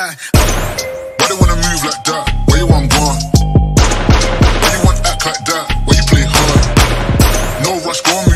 Why they wanna move like that? Where you want gone? Why you want act like that? Where you play hard? No rush, gone.